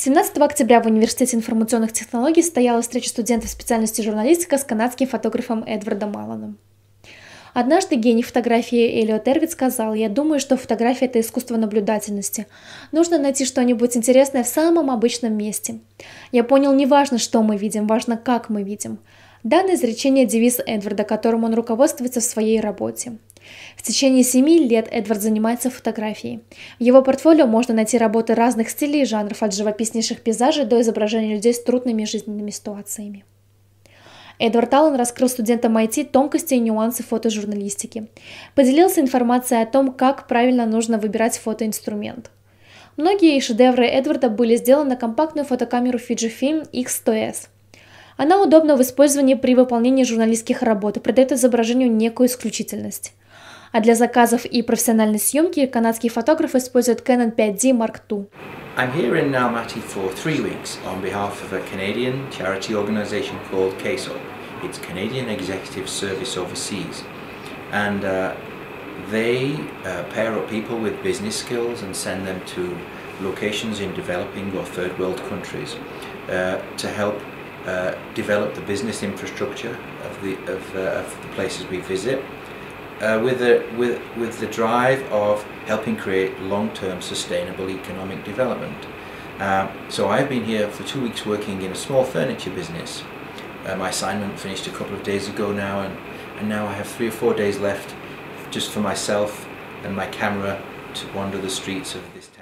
17 октября в Университете информационных технологий состоялась встреча студентов специальности журналистика с канадским фотографом Эдвардом Маланом. Однажды гений фотографии Элиот Эрвит сказал, «Я думаю, что фотография – это искусство наблюдательности. Нужно найти что-нибудь интересное в самом обычном месте. Я понял, не важно, что мы видим, важно, как мы видим». Данное изречение – девиз Эдварда, которым он руководствуется в своей работе. В течение семи лет Эдвард занимается фотографией. В его портфолио можно найти работы разных стилей и жанров, от живописнейших пейзажей до изображения людей с трудными жизненными ситуациями. Эдвард Аллен раскрыл студентам IT тонкости и нюансы фотожурналистики. Поделился информацией о том, как правильно нужно выбирать фотоинструмент. Многие шедевры Эдварда были сделаны на компактную фотокамеру Fujifilm X100S. Она удобна в использовании при выполнении журналистских работ и придает изображению некую исключительность. А для заказов и профессиональной съемки канадские фотографы используют Canon 5D Mark II. I'm here in Almaty for three weeks on behalf of a Canadian charity organisation called CASO. It's Canadian Executive Service Overseas. And uh, they uh, pair up people with business skills and send them to locations in developing or third world countries uh, to help uh, develop the business infrastructure of the, of, uh, of the places we visit uh, with, the, with, with the drive of helping create long-term sustainable economic development. Uh, so I've been here for two weeks working in a small furniture business. Uh, my assignment finished a couple of days ago now and, and now I have three or four days left just for myself and my camera to wander the streets of this town.